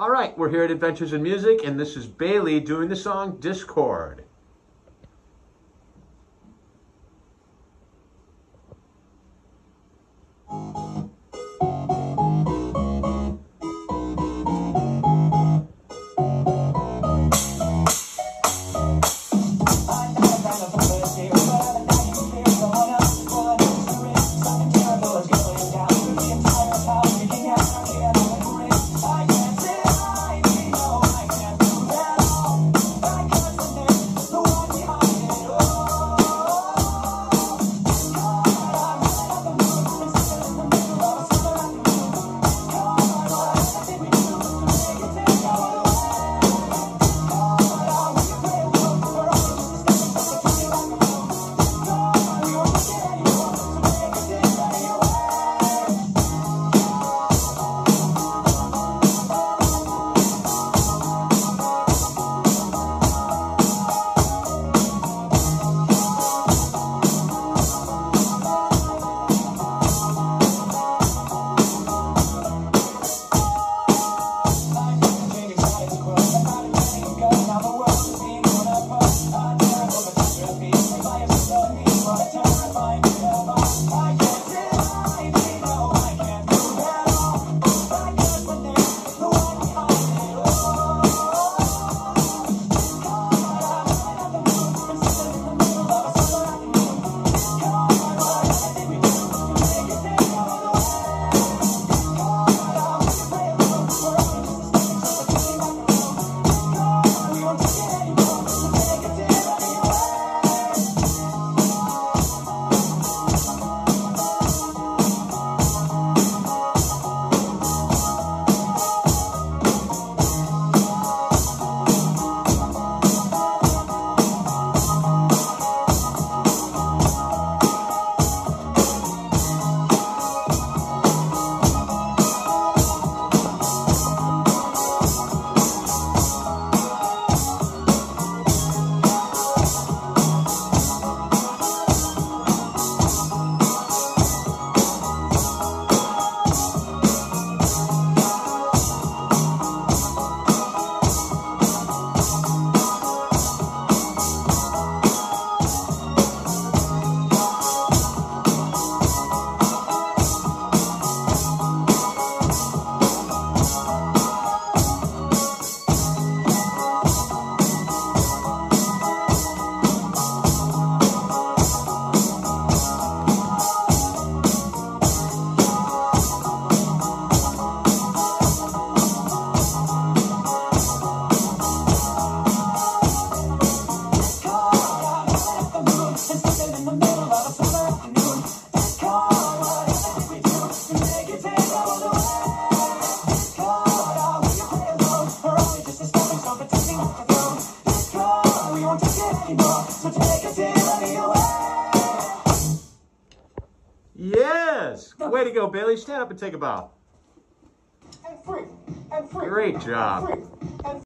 All right, we're here at Adventures in Music, and this is Bailey doing the song Discord. Yes! Way to go, Bailey. Stand up and take a bow. And free. And free. Great job.